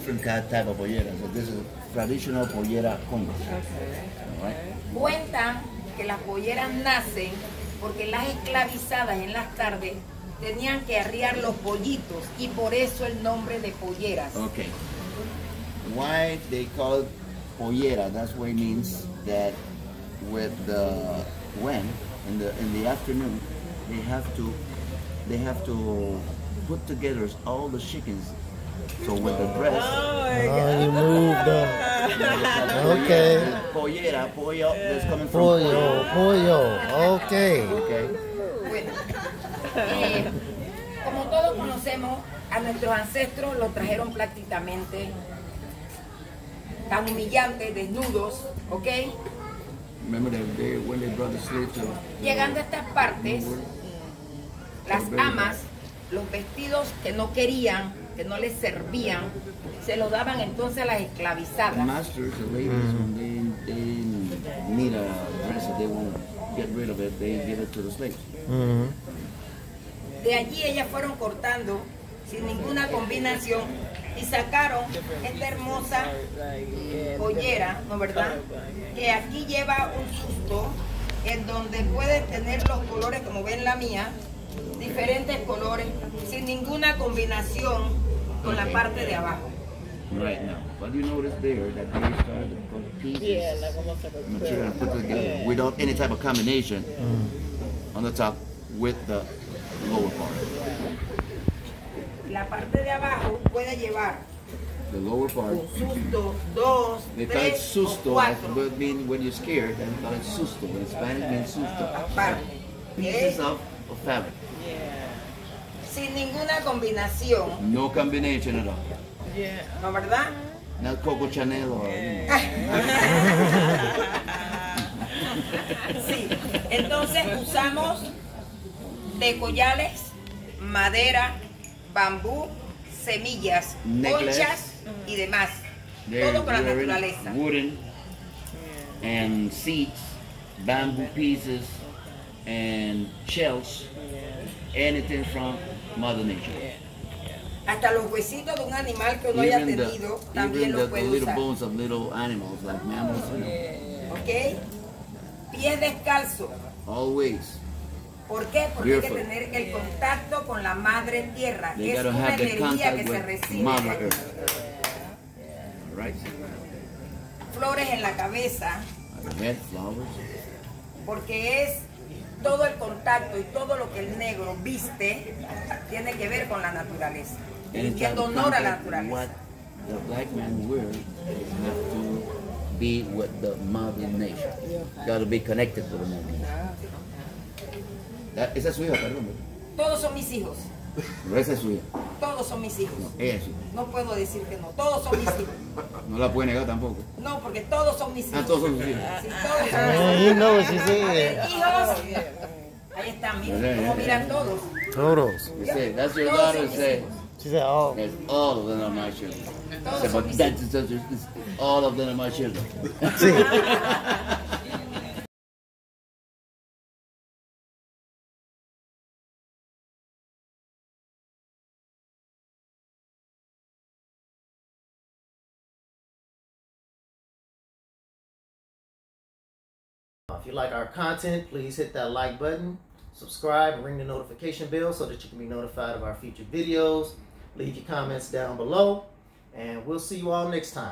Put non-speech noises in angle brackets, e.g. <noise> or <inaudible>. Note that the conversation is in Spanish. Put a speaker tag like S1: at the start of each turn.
S1: different type of pollera. So this is traditional pollera Congo. Right?
S2: Cuentan que las polleras nacen porque las esclavizadas en las tardes tenían que arriar los pollitos y por eso el nombre de polleras.
S1: Okay. Why they call pollera? That's what it means that with the when in the in the afternoon they have to they have to put together all the chickens. So with the dress,
S3: Oh, you moved on. Okay.
S1: pollera, pollo, that's coming from
S3: Pollo, pollo. Okay.
S1: Okay.
S2: Bueno, eh, como todos conocemos, a nuestros ancestros los trajeron prácticamente tan humillantes, desnudos, ¿ok?
S1: Remember that they when they brought the slave to
S2: Llegando a estas partes, las amas, los vestidos que no querían, que no les servían, se los daban entonces a las esclavizadas.
S1: masters, the ladies, when they they need a dress that they want to get rid of it, they give it to the slaves.
S2: De allí ellas fueron cortando sin ninguna combinación y sacaron esta hermosa pollera, ¿no verdad? Que aquí lleva un susto en donde puedes tener los colores como ven la mía, diferentes colores, sin ninguna combinación con la parte de abajo.
S1: Right now, but you notice there that they started to put pieces, material and put together without any type of combination mm. on the top with the lower part.
S2: La parte de abajo puede llevar
S1: The lower part,
S2: un susto, dos,
S1: they call it susto, but mean when you're scared, they call it susto. In Spanish means susto.
S2: partes.
S1: Pieces of, of fabric.
S2: Sin ninguna combinación,
S1: No combination at all.
S2: ¿no verdad?
S1: Not Coco Chanel or know. <laughs>
S2: Sí, entonces usamos de collales, madera, bambú, semillas,
S1: Necklace.
S2: conchas y demás.
S1: They're
S2: Todo con la naturaleza.
S1: Wooden and seats, bamboo pieces, and shells, anything from Mother Nature.
S2: Hasta los huesitos de un animal que uno haya
S1: Even
S2: tenido también
S1: even the,
S2: lo
S1: the
S2: puede usar.
S1: bones of little animals like mammals, you know,
S2: ¿Ok? Pies descalzos.
S1: always.
S2: ¿Por qué? Porque hay que tener el contacto con la madre tierra.
S1: They
S2: Es una energía que se recibe.
S1: Right?
S2: Flores en la cabeza. Porque es todo el contacto y todo lo que el negro viste tiene que ver con la naturaleza, rindiendo honor a la naturaleza.
S1: the black man wears have to be with the Mother Nature. Got to be connected with the Mother Nature. That- esa es su hija, perdón.
S2: Todos son mis hijos,
S1: Pero esa es su hija.
S2: todos son mis hijos.
S1: Ella es.
S2: No puedo decir que no, todos son mis hijos. <laughs>
S1: No la puede negar tampoco.
S2: No, porque todos son mis hijos.
S1: Ah, todos son sus hijos.
S2: Sí, todos son mis
S3: know what she
S2: hijos. Hijos, ahí están, miren cómo miran todos.
S3: Todos.
S1: You that's your
S2: Todos
S1: daughter
S2: son mis
S1: say,
S2: hijos.
S3: She said, oh.
S1: yes, all of them are my children.
S2: Todos
S1: said, but
S2: mis hijos.
S1: all of them are my children.
S3: Sí. <laughs> you like our content, please hit that like button, subscribe, and ring the notification bell so that you can be notified of our future videos. Leave your comments down below, and we'll see you all next time.